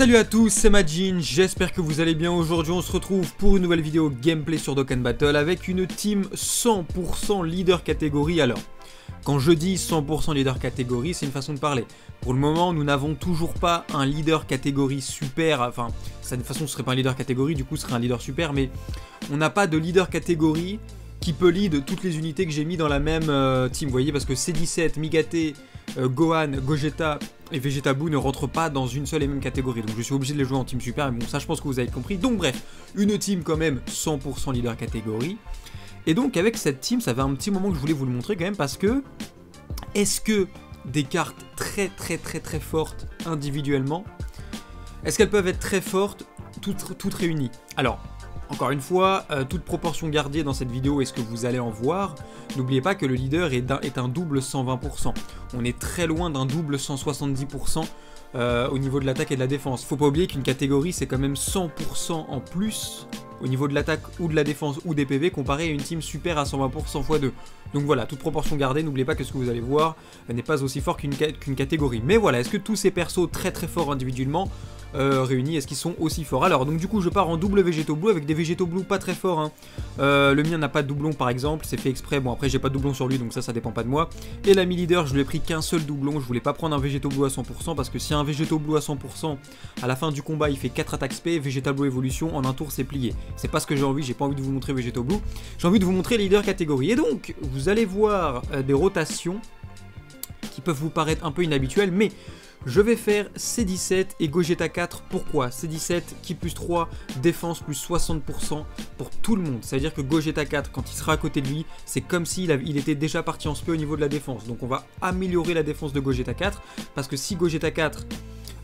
Salut à tous, c'est Majin, j'espère que vous allez bien. Aujourd'hui, on se retrouve pour une nouvelle vidéo gameplay sur Dokkan Battle avec une team 100% leader catégorie. Alors, quand je dis 100% leader catégorie, c'est une façon de parler. Pour le moment, nous n'avons toujours pas un leader catégorie super. Enfin, ça, de toute façon, ce serait pas un leader catégorie, du coup, ce serait un leader super, mais on n'a pas de leader catégorie qui peut lead toutes les unités que j'ai mis dans la même euh, team. Vous voyez, parce que C17, Migate, euh, Gohan, Gogeta et Vegetabu ne rentrent pas dans une seule et même catégorie. Donc je suis obligé de les jouer en team super. Mais bon, ça, je pense que vous avez compris. Donc bref, une team quand même 100% leader catégorie. Et donc avec cette team, ça fait un petit moment que je voulais vous le montrer quand même parce que est-ce que des cartes très très très très fortes individuellement, est-ce qu'elles peuvent être très fortes toutes, toutes réunies? Alors, encore une fois, euh, toute proportion gardée dans cette vidéo est ce que vous allez en voir. N'oubliez pas que le leader est, un double 120%. On est très loin d'un double 170% euh, au niveau de l'attaque et de la défense. Faut pas oublier qu'une catégorie c'est quand même 100% en plus au niveau de l'attaque ou de la défense ou des PV comparé à une team super à 120% x2. Donc voilà, toute proportion gardée, n'oubliez pas que ce que vous allez voir n'est pas aussi fort qu'une catégorie. Mais voilà, est-ce que tous ces persos très très forts individuellement euh, réunis, est-ce qu'ils sont aussi forts? Alors, donc du coup, je pars en double végétaux bleu avec des végétaux blue pas très forts. Hein. Euh, le mien n'a pas de doublon par exemple, c'est fait exprès. Bon, après, j'ai pas de doublon sur lui, donc ça, ça dépend pas de moi. Et l'ami leader, je lui ai pris qu'un seul doublon. Je voulais pas prendre un végétaux bleu à 100% parce que si un végétaux bleu à 100%, à la fin du combat, il fait 4 attaques SP, végétal bleu évolution, en un tour, c'est plié. C'est pas ce que j'ai envie, j'ai pas envie de vous montrer végétaux blue. J'ai envie de vous montrer les leaders catégorie. Et donc, vous allez voir euh, des rotations qui peuvent vous paraître un peu inhabituelles, mais je vais faire C17 et Gogeta 4. Pourquoi? C17 qui plus 3, défense plus 60% pour tout le monde. Ça veut dire que Gogeta 4, quand il sera à côté de lui, c'est comme s'il il était déjà parti en spé au niveau de la défense. Donc on va améliorer la défense de Gogeta 4. Parce que si Gogeta 4,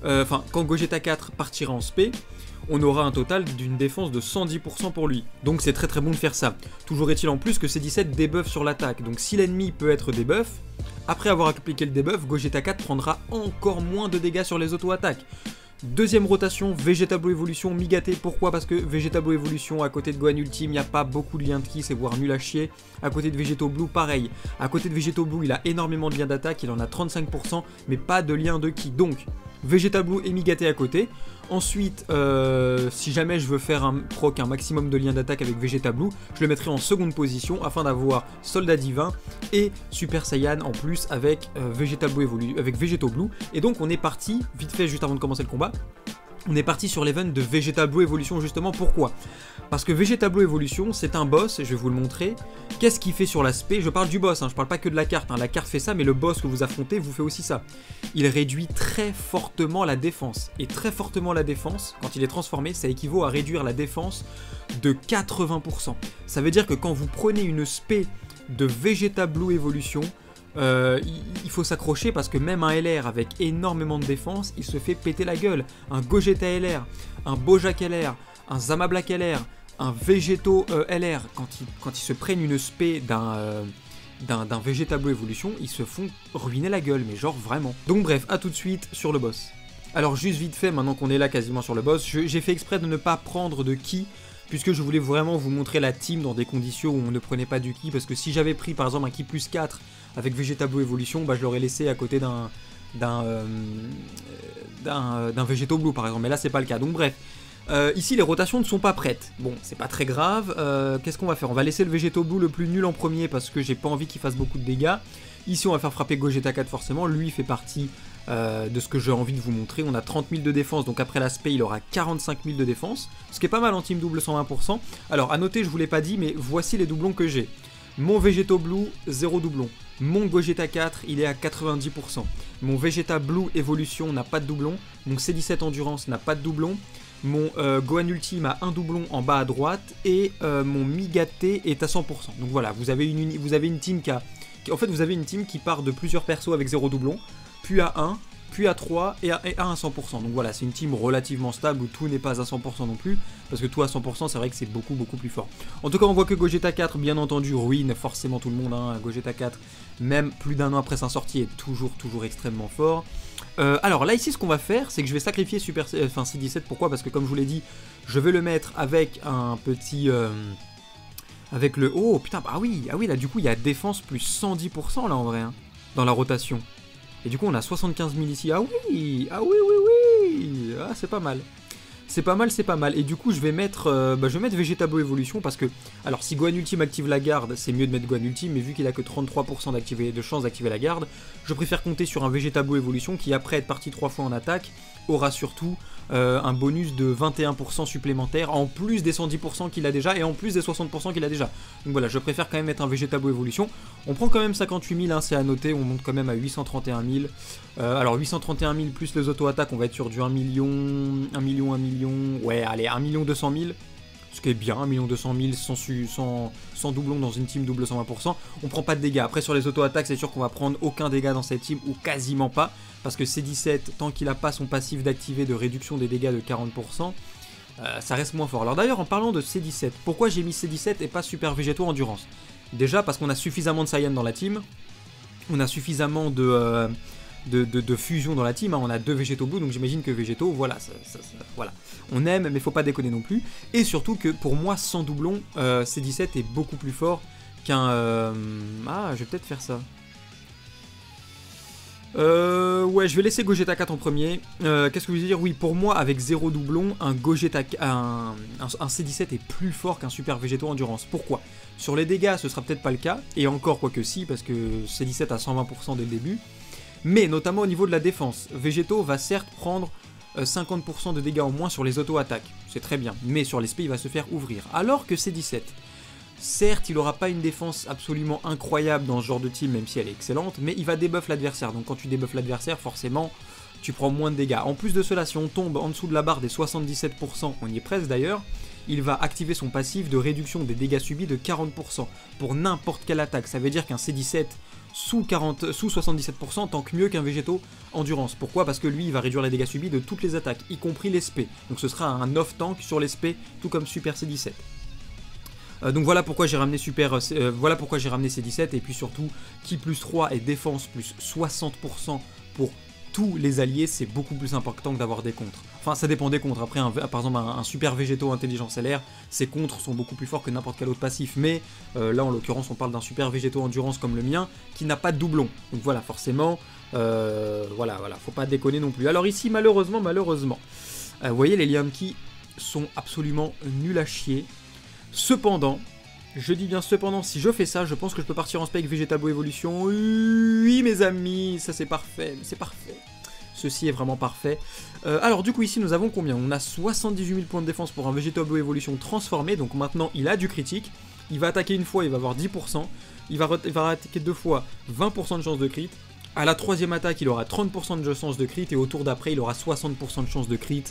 euh, enfin quand Gogeta 4 partira en spé, on aura un total d'une défense de 110% pour lui. Donc c'est très très bon de faire ça. Toujours est-il en plus que C17 débuff sur l'attaque. Donc si l'ennemi peut être débuff, après avoir appliqué le debuff, Gogeta 4 prendra encore moins de dégâts sur les auto-attaques. Deuxième rotation, Vegetable Evolution, Migaté. Pourquoi? Parce que Vegetable Evolution, à côté de Gohan Ultime, il n'y a pas beaucoup de liens de ki, c'est voire nul à chier. À côté de Vegeto Blue, pareil. À côté de Vegeto Blue, il a énormément de liens d'attaque, il en a 35%, mais pas de liens de ki. Donc, Vegeta Blue et Migaté à côté. Ensuite, euh, si jamais je veux faire un proc un maximum de liens d'attaque avec Vegeta Blue, je le mettrai en seconde position afin d'avoir Soldat Divin et Super Saiyan en plus avec, euh, avec Blue. Et donc on est parti, vite fait juste avant de commencer le combat, on est parti sur l'event de Vegeta Blue Evolution justement, pourquoi? Parce que Vegeta Blue Evolution, c'est un boss, je vais vous le montrer. Qu'est-ce qu'il fait sur l'aspect? Je parle du boss, hein, je parle pas que de la carte, hein. la carte fait ça, mais le boss que vous affrontez vous fait aussi ça. Il réduit très fortement la défense, et très fortement la défense, quand il est transformé, ça équivaut à réduire la défense de 80%. Ça veut dire que quand vous prenez une spé de Vegeta Blue Evolution, euh, il faut s'accrocher parce que même un LR avec énormément de défense, il se fait péter la gueule. Un Gogeta LR, un Bojack LR, un Zamablack LR, un Végéto euh, LR, quand ils, se prennent une spé d'un... Euh, d'un Blue Evolution, ils se font ruiner la gueule, mais genre vraiment. Donc bref, à tout de suite sur le boss. Alors juste vite fait, maintenant qu'on est là quasiment sur le boss, j'ai fait exprès de ne pas prendre de ki, puisque je voulais vraiment vous montrer la team dans des conditions où on ne prenait pas du ki, parce que si j'avais pris par exemple un ki plus 4 avec Vegeta Blue Evolution, bah, je l'aurais laissé à côté d'un d'un euh, d'un Vegeto Blue par exemple, mais là c'est pas le cas. Donc bref, euh, ici les rotations ne sont pas prêtes. Bon, c'est pas très grave. Euh, qu'est-ce qu'on va faire? On va laisser le Vegeto Blue le plus nul en premier parce que j'ai pas envie qu'il fasse beaucoup de dégâts. Ici on va faire frapper Gogeta 4 forcément, lui fait partie de ce que j'ai envie de vous montrer. On a 30 000 de défense, donc après l'aspect il aura 45 000 de défense, ce qui est pas mal en team double 120%. Alors à noter, je vous l'ai pas dit, mais voici les doublons que j'ai. Mon Vegeto Blue, 0 doublon. Mon Gogeta 4, il est à 90%. Mon Vegeta Blue Evolution n'a pas de doublon. Mon C17 Endurance n'a pas de doublon. Mon euh, Gohan Ultime a un doublon en bas à droite. Et euh, mon Migate est à 100%. Donc voilà, vous avez une, vous avez une team qui. En fait, vous avez une team qui part de plusieurs persos avec 0 doublon. Puis à 1, puis à 3 et à, 100%. Donc voilà, c'est une team relativement stable où tout n'est pas à 100% non plus, parce que tout à 100%, c'est vrai que c'est beaucoup beaucoup plus fort. En tout cas, on voit que Gogeta 4, bien entendu, ruine forcément tout le monde. Hein. Gogeta 4, même plus d'un an après sa sortie, est toujours toujours extrêmement fort. Euh, alors là ici ce qu'on va faire c'est que je vais sacrifier Super, enfin C17 pourquoi? Parce que comme je vous l'ai dit je vais le mettre avec un petit euh, avec le oh putain bah oui ah oui là du coup il y a défense plus 110% là en vrai hein, dans la rotation et du coup, on a 75 000 ici. Ah oui Ah oui, oui, oui, ah, c'est pas mal. C'est pas mal, c'est pas mal. Et du coup, je vais mettre, euh, bah, je vais mettre Végétabo Évolution parce que, alors, si Guan Ultime active la garde, c'est mieux de mettre Guan Ultime, mais vu qu'il a que 33% de chance d'activer la garde, je préfère compter sur un Végétabo Évolution qui, après être parti 3 fois en attaque, aura surtout euh, un bonus de 21% supplémentaire en plus des 110% qu'il a déjà et en plus des 60% qu'il a déjà. Donc voilà, je préfère quand même mettre un Végétabo Évolution. On prend quand même 58 000, hein, c'est à noter, on monte quand même à 831 000. Euh, alors 831 000 plus les auto-attaques, on va être sur du 1 million, 1 million, 1 million, ouais allez, 1 million 200 000 ce qui est bien, 1 million 200 000 sans, sans, sans doublon dans une team double 120%. On prend pas de dégâts. Après, sur les auto-attaques, c'est sûr qu'on va prendre aucun dégât dans cette team, ou quasiment pas, parce que C17, tant qu'il a pas son passif d'activer de réduction des dégâts de 40%, euh, ça reste moins fort. Alors d'ailleurs, en parlant de C17, pourquoi j'ai mis C17 et pas Super Végéto Endurance? Déjà parce qu'on a suffisamment de Saiyan dans la team, on a suffisamment de... Euh, de, fusion dans la team. Hein. On a deux végétaux blue, donc j'imagine que végétaux, voilà, voilà. On aime, mais faut pas déconner non plus. Et surtout que pour moi, sans doublon, euh, C17 est beaucoup plus fort qu'un. Euh, ah, je vais peut-être faire ça. Euh, ouais, je vais laisser Gogeta 4 en premier. Euh, qu'est-ce que vous voulez dire? Oui, pour moi, avec zéro doublon, un Gogeta, un, un, C17 est plus fort qu'un Super Végéto Endurance. Pourquoi? Sur les dégâts, ce sera peut-être pas le cas, et encore quoi que si, parce que C17 a 120% dès le début mais notamment au niveau de la défense. Végéto va certes prendre 50% euh, de dégâts en moins sur les auto-attaques, c'est très bien, mais sur l'esprit il va se faire ouvrir. Alors que C17, certes il aura pas une défense absolument incroyable dans ce genre de team, même si elle est excellente, mais il va débuff l'adversaire, donc quand tu débuffes l'adversaire, forcément tu prends moins de dégâts. En plus de cela, si on tombe en dessous de la barre des 77%, on y est presque d'ailleurs, il va activer son passif de réduction des dégâts subis de 40% pour n'importe quelle attaque. Ça veut dire qu'un C17 sous, 40, sous 77% tant que mieux qu'un végétaux endurance. Pourquoi? Parce que lui, il va réduire les dégâts subis de toutes les attaques, y compris l'espé. Donc ce sera un off-tank sur l'espé, tout comme Super C17. Euh, donc voilà pourquoi j'ai ramené Super, euh, voilà pourquoi j'ai ramené C17 et puis surtout qui plus 3 et défense plus 60% pour tous les alliés, c'est beaucoup plus important que d'avoir des contres. Enfin, ça dépend des contres. Après, par exemple, un, super végétaux intelligence LR, ses contres sont beaucoup plus forts que n'importe quel autre passif. Mais euh, là, en l'occurrence, on parle d'un super végétaux endurance comme le mien, qui n'a pas de doublon. Donc voilà, forcément, euh, voilà, voilà, faut pas déconner non plus. Alors ici, malheureusement, malheureusement, euh, vous voyez, les qui sont absolument nuls à chier. Cependant, je dis bien cependant, si je fais ça, je pense que je peux partir en spec Végétabo Evolution. Oui, mes amis, ça c'est parfait, c'est parfait. Ceci est vraiment parfait. Euh, alors du coup ici nous avons combien? On a 78 000 points de défense pour un Végétabo Evolution transformé, donc maintenant il a du critique. Il va attaquer une fois, il va avoir 10%. Il va, attaquer deux fois, 20% de chance de crit. À la troisième attaque, il aura 30% de chance de crit et au tour d'après, il aura 60% de chance de crit.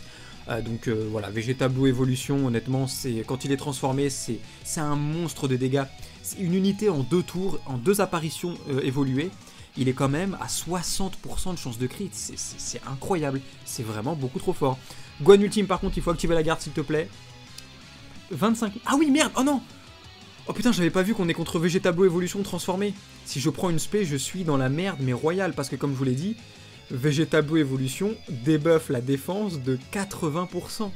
Euh, donc euh, voilà, Vegeta Blue Evolution, honnêtement, c'est quand il est transformé, c'est un monstre de dégâts. C'est une unité en deux tours, en deux apparitions euh, évoluées. Il est quand même à 60% de chance de crit. C'est incroyable. C'est vraiment beaucoup trop fort. Guan Ultime, par contre, il faut activer la garde, s'il te plaît. 25... Ah oui, merde Oh non Oh putain, j'avais pas vu qu'on est contre Vegeta Blue Evolution transformé. Si je prends une spé, je suis dans la merde, mais royale, parce que comme je vous l'ai dit, Végétabo Evolution débuffe la défense de 80%.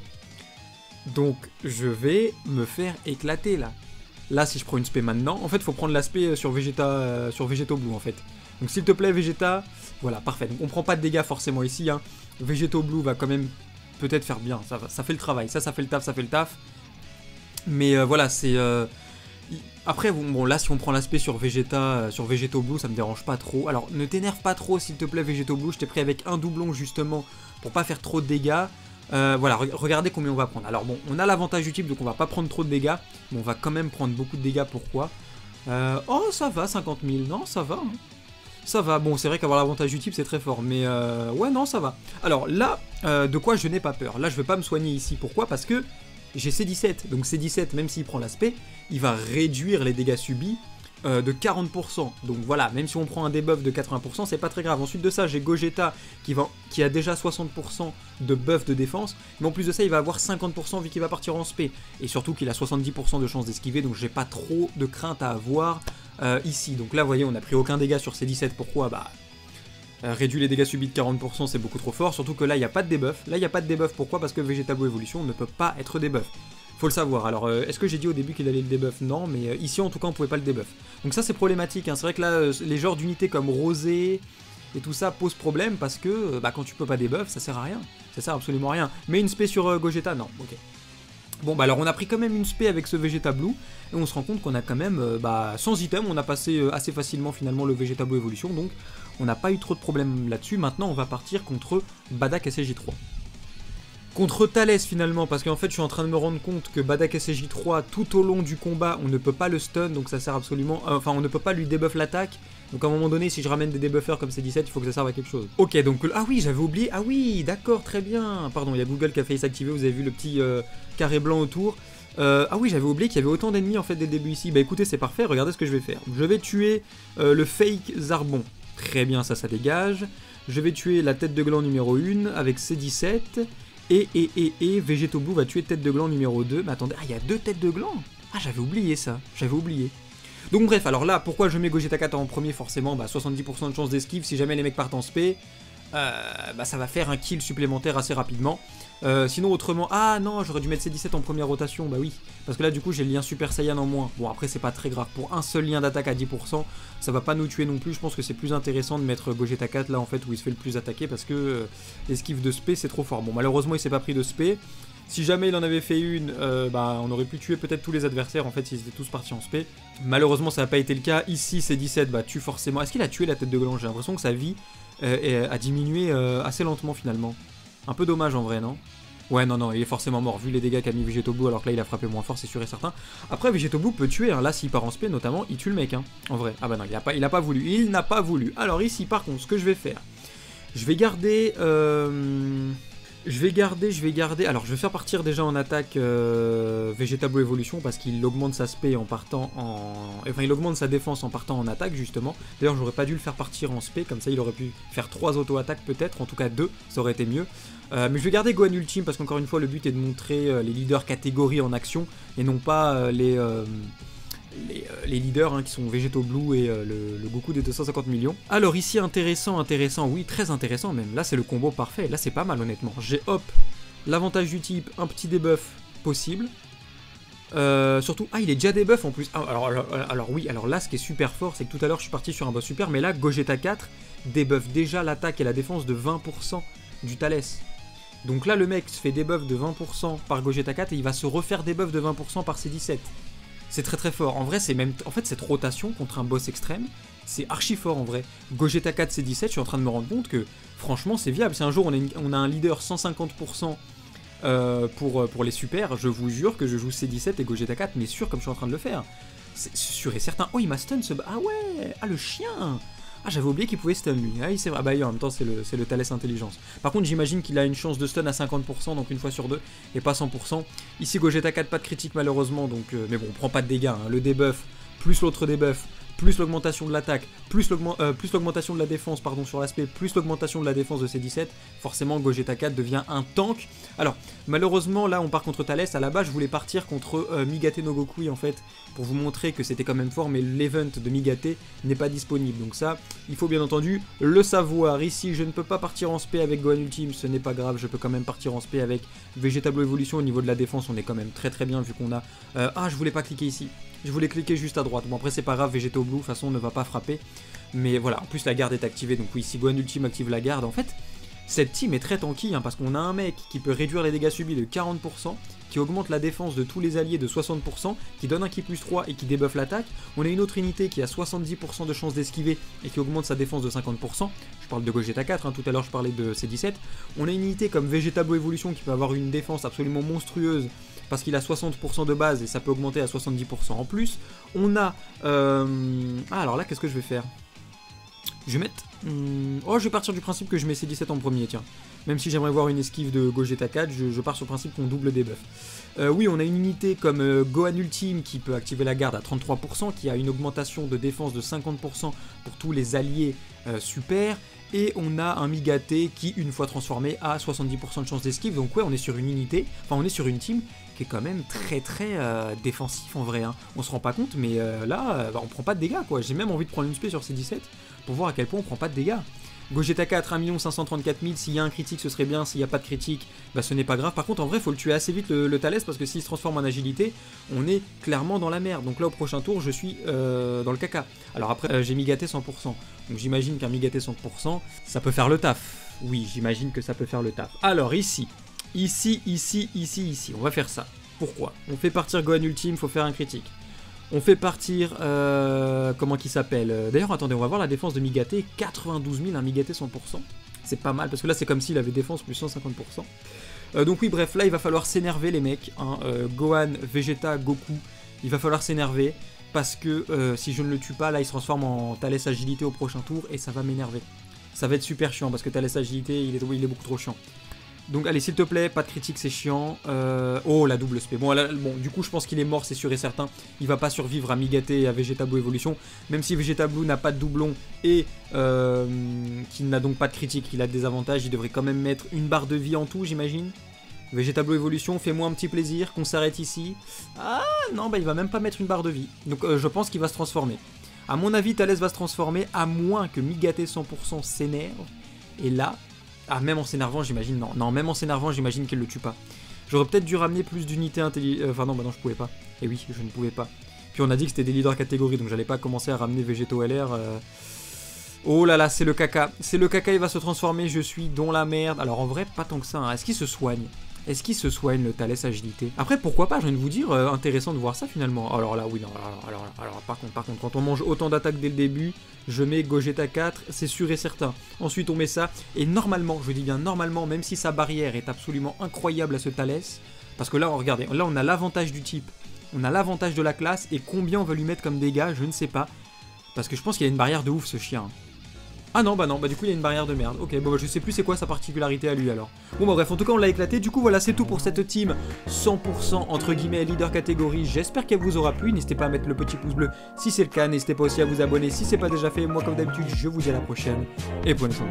Donc je vais me faire éclater là. Là si je prends une spé maintenant, en fait faut prendre l'aspect euh, sur Vegeta euh, sur Végéto Blue en fait. Donc s'il te plaît Vegeta, voilà parfait. Donc on prend pas de dégâts forcément ici. Hein. Blue va quand même peut-être faire bien, ça, ça fait le travail, ça ça fait le taf, ça fait le taf. Mais euh, voilà c'est après, bon, là, si on prend l'aspect sur Vegeta, euh, sur Vegeto Blue, ça me dérange pas trop. Alors, ne t'énerve pas trop, s'il te plaît, Vegeto Blue. Je t'ai pris avec un doublon, justement, pour pas faire trop de dégâts. Euh, voilà, regardez combien on va prendre. Alors bon, on a l'avantage du type, donc on va pas prendre trop de dégâts. Mais on va quand même prendre beaucoup de dégâts, pourquoi? Euh, Oh, ça va, 50 000. Non, ça va. Hein. Ça va. Bon, c'est vrai qu'avoir l'avantage du type, c'est très fort. Mais ouais, non, ça va. Alors là, de quoi je n'ai pas peur Là, je vais pas me soigner ici. Pourquoi? Parce que j'ai C17. Donc C17, même s'il prend l'aspect, il va réduire les dégâts subis euh, de 40%. Donc voilà, même si on prend un debuff de 80%, c'est pas très grave. Ensuite de ça, j'ai Gogeta qui, a déjà 60% de buff de défense. Mais en plus de ça, il va avoir 50% vu qu'il va partir en spé. Et surtout qu'il a 70% de chance d'esquiver, donc j'ai pas trop de crainte à avoir euh, ici. Donc là, vous voyez, on n'a pris aucun dégât sur C17. Pourquoi? Bah euh, réduit les dégâts subis de 40%, c'est beaucoup trop fort, surtout que là, il n'y a pas de debuff. Là, il n'y a pas de debuff, pourquoi? Parce que Vegetabo Evolution ne peut pas être debuff. Faut le savoir. Alors, euh, est-ce que j'ai dit au début qu'il allait le debuff? Non, mais euh, ici, en tout cas, on pouvait pas le debuff. Donc ça, c'est problématique. Hein. C'est vrai que là, les genres d'unités comme Rosé, et tout ça pose problème parce que bah, quand tu peux pas debuff, ça sert à rien. Ça sert absolument à rien. Mais une spé sur Gogeta, non, ok. Bon bah alors on a pris quand même une spé avec ce Vegeta Blue et on se rend compte qu'on a quand même, bah sans item, on a passé assez facilement finalement le Vegeta Blue Evolution donc on n'a pas eu trop de problèmes là-dessus. Maintenant on va partir contre Badak SJ3. Contre Thales finalement, parce qu'en fait je suis en train de me rendre compte que Badak SJ3 tout au long du combat on ne peut pas le stun donc ça sert absolument, enfin on ne peut pas lui debuff l'attaque donc à un moment donné, si je ramène des debuffers comme c'est 17, il faut que ça serve à quelque chose. Ok, donc ah oui, j'avais oublié. Ah oui, d'accord, très bien. Pardon, il y a Google qui a failli s'activer. Vous avez vu le petit euh, carré blanc autour. Euh, ah oui, j'avais oublié qu'il y avait autant d'ennemis en fait dès le ici. Bah écoutez, c'est parfait. Regardez ce que je vais faire. Je vais tuer euh, le fake Zarbon. Très bien, ça, ça dégage. Je vais tuer la tête de gland numéro 1 avec C17. Et, et, et, et, Blue va tuer tête de gland numéro 2. Mais attendez, ah, il y a deux têtes de gland Ah, j'avais oublié ça. J'avais oublié. Donc bref, alors là, pourquoi je mets Gogeta 4 en premier Forcément, bah 70% de chance d'esquive, si jamais les mecs partent en spé, euh, bah ça va faire un kill supplémentaire assez rapidement. Euh, sinon autrement, ah non, j'aurais dû mettre C17 en première rotation, bah oui, parce que là du coup j'ai le lien Super Saiyan en moins. Bon après c'est pas très grave, pour un seul lien d'attaque à 10%, ça va pas nous tuer non plus, je pense que c'est plus intéressant de mettre Gogeta 4 là en fait où il se fait le plus attaquer parce que euh, l'esquive de spé c'est trop fort. Bon malheureusement il s'est pas pris de spé, si jamais il en avait fait une, euh, bah, on aurait pu tuer peut-être tous les adversaires en fait s'ils étaient tous partis en spé. Malheureusement ça n'a pas été le cas. Ici c'est 17, bah tue forcément. Est-ce qu'il a tué la tête de gland J'ai l'impression que sa vie a diminué euh, assez lentement finalement. Un peu dommage en vrai, non? Ouais, non, non, il est forcément mort, vu les dégâts qu'a mis Blue, alors que là il a frappé moins fort, c'est sûr et certain. Après, Blue peut tuer, hein. là s'il part en spé notamment, il tue le mec, hein, en vrai. Ah bah non, il a pas, il a pas voulu, il n'a pas voulu. Alors ici, par contre, ce que je vais faire, je vais garder... Euh... Je vais garder, je vais garder. Alors, je vais faire partir déjà en attaque euh, Vegetable Evolution parce qu'il augmente sa spé en partant en. Enfin, il augmente sa défense en partant en attaque justement. D'ailleurs, j'aurais pas dû le faire partir en spé, comme ça il aurait pu faire 3 auto-attaques peut-être, en tout cas 2, ça aurait été mieux. Euh, mais je vais garder Gohan Ultime parce qu'encore une fois, le but est de montrer euh, les leaders catégories en action et non pas les euh, les, leaders hein, qui sont Végéto Blue et euh, le, Goku des 250 millions. Alors ici intéressant, intéressant, oui très intéressant même. Là c'est le combo parfait, là c'est pas mal honnêtement. J'ai hop, l'avantage du type, un petit debuff possible. Euh, surtout, ah il est déjà debuff en plus. Ah, alors, oui, alors là ce qui est super fort, c'est que tout à l'heure je suis parti sur un boss super, mais là Gogeta 4 debuff déjà l'attaque et la défense de 20% du Thalès. Donc là le mec se fait debuff de 20% par Gogeta 4 et il va se refaire debuff de 20% par C17. C'est très très fort. En vrai, c'est même. En fait, cette rotation contre un boss extrême, c'est archi fort en vrai. Gogeta 4 C17, je suis en train de me rendre compte que franchement, c'est viable. Si un jour on a, un leader 150% euh, pour, pour les super, je vous jure que je joue C17 et Gogeta 4, mais sûr comme je suis en train de le faire. C'est sûr et certain. Oh, il m'a stun ce. Ah ouais Ah, le chien ah, j'avais oublié qu'il pouvait stun lui. Ah. Ah, bah, en même temps, c'est le, le Thales Intelligence. Par contre, j'imagine qu'il a une chance de stun à 50%, donc une fois sur deux, et pas 100%. Ici, Gogeta 4, pas de critique malheureusement, donc. Euh, mais bon, on prend pas de dégâts. Hein. Le debuff, plus l'autre debuff, plus l'augmentation de l'attaque, euh, plus l'augmentation de la défense pardon, sur l'aspect, plus l'augmentation de la défense de C17, forcément Gogeta 4 devient un tank. Alors, malheureusement, là on part contre Thalès, à la base je voulais partir contre euh, Migate no Gokui en fait, pour vous montrer que c'était quand même fort, mais l'event de Migate n'est pas disponible. Donc ça, il faut bien entendu le savoir. Ici, je ne peux pas partir en spé avec Gohan Ultime, ce n'est pas grave, je peux quand même partir en spé avec Vegetable Evolution. Au niveau de la défense, on est quand même très très bien vu qu'on a... Euh, ah, je voulais pas cliquer ici. Je voulais cliquer juste à droite. Bon, après, c'est pas grave, Végéto Blue, de toute façon, ne va pas frapper. Mais voilà, en plus, la garde est activée. Donc, oui, si Gohan Ultime active la garde, en fait, cette team est très tanky, hein, parce qu'on a un mec qui peut réduire les dégâts subis de 40%, qui augmente la défense de tous les alliés de 60%, qui donne un ki plus 3 et qui débuffe l'attaque. On a une autre unité qui a 70% de chance d'esquiver et qui augmente sa défense de 50%. Parle de Gogeta 4, hein, tout à l'heure je parlais de C17. On a une unité comme Vegetable Evolution qui peut avoir une défense absolument monstrueuse parce qu'il a 60% de base et ça peut augmenter à 70% en plus. On a... Euh, ah alors là qu'est-ce que je vais faire? Je vais mettre... Hmm, oh je vais partir du principe que je mets C17 en premier tiens. Même si j'aimerais voir une esquive de Gogeta 4, je, pars sur le principe qu'on double des buffs. Euh, oui, on a une unité comme euh, Gohan Ultime qui peut activer la garde à 33%, qui a une augmentation de défense de 50% pour tous les alliés super. Et on a un Migate qui, une fois transformé, a 70% de chance d'esquive. Donc ouais, on est sur une unité, enfin on est sur une team qui est quand même très très euh, défensif en vrai. Hein. On se rend pas compte, mais euh, là, euh, bah, on prend pas de dégâts quoi. J'ai même envie de prendre une spé sur C17 pour voir à quel point on prend pas de dégâts. Gogeta 4, 1 534 000. S'il y a un critique, ce serait bien. S'il n'y a pas de critique, bah, ce n'est pas grave. Par contre, en vrai, faut le tuer assez vite le, le Thalès parce que s'il se transforme en agilité, on est clairement dans la merde. Donc là, au prochain tour, je suis euh, dans le caca. Alors après, euh, j'ai migaté 100%. Donc j'imagine qu'un migaté 100%, ça peut faire le taf. Oui, j'imagine que ça peut faire le taf. Alors ici, ici, ici, ici, ici, on va faire ça. Pourquoi? On fait partir Gohan Ultime, faut faire un critique. On fait partir. Euh, comment qui s'appelle euh, D'ailleurs, attendez, on va voir la défense de Migaté. 92 000, un Migaté 100%. C'est pas mal, parce que là, c'est comme s'il avait défense plus 150%. Euh, donc, oui, bref, là, il va falloir s'énerver, les mecs. Hein. Gohan, Vegeta, Goku. Il va falloir s'énerver. Parce que si je ne le tue pas, là, il se transforme en Thalès Agilité au prochain tour. Et ça va m'énerver. Ça va être super chiant, parce que Thalès Agilité, il est beaucoup trop chiant. Donc allez, s'il te plaît, pas de critique, c'est chiant. Euh, Oh, la double spé. Bon, bon, du coup, je pense qu'il est mort, c'est sûr et certain. Il va pas survivre à Migaté et à Vegeta Blue Evolution. Même si Vegeta Blue n'a pas de doublon et euh, qu'il n'a donc pas de critique, il a des avantages, il devrait quand même mettre une barre de vie en tout, j'imagine. Vegeta Blue Evolution, fais-moi un petit plaisir, qu'on s'arrête ici. Ah non, bah il va même pas mettre une barre de vie. Donc euh, je pense qu'il va se transformer. À mon avis, Thalès va se transformer, à moins que Migaté 100% s'énerve. Et là, ah, même en s'énervant, j'imagine. Non, non, même en s'énervant, j'imagine qu'elle le tue pas. J'aurais peut-être dû ramener plus d'unités intelligentes. Enfin, non, bah non, je pouvais pas. Et oui, je ne pouvais pas. Puis on a dit que c'était des leaders catégorie, donc j'allais pas commencer à ramener Végéto LR. euh. Oh là là, c'est le caca. C'est le caca, il va se transformer. Je suis dans la merde. Alors en vrai, pas tant que ça. hein. Est-ce qu'il se soigne? Est-ce qu'il se soigne le Thalès agilité? Après, pourquoi pas Je viens de vous dire, euh, intéressant de voir ça finalement. Alors là, oui, non. Alors, alors, alors, par contre, par contre, quand on mange autant d'attaques dès le début, je mets Gogeta 4, c'est sûr et certain. Ensuite, on met ça, et normalement, je dis bien normalement, même si sa barrière est absolument incroyable à ce Thalès, parce que là, regardez, là, on a l'avantage du type, on a l'avantage de la classe, et combien on va lui mettre comme dégâts, je ne sais pas. Parce que je pense qu'il a une barrière de ouf, ce chien. Ah non, bah non, bah du coup il y a une barrière de merde. Ok, bon bah je sais plus c'est quoi sa particularité à lui alors. Bon bah bref, en tout cas on l'a éclaté. Du coup voilà, c'est tout pour cette team 100% entre guillemets leader catégorie. J'espère qu'elle vous aura plu. N'hésitez pas à mettre le petit pouce bleu si c'est le cas. N'hésitez pas aussi à vous abonner si c'est pas déjà fait. Moi comme d'habitude, je vous dis à la prochaine et bonne chance.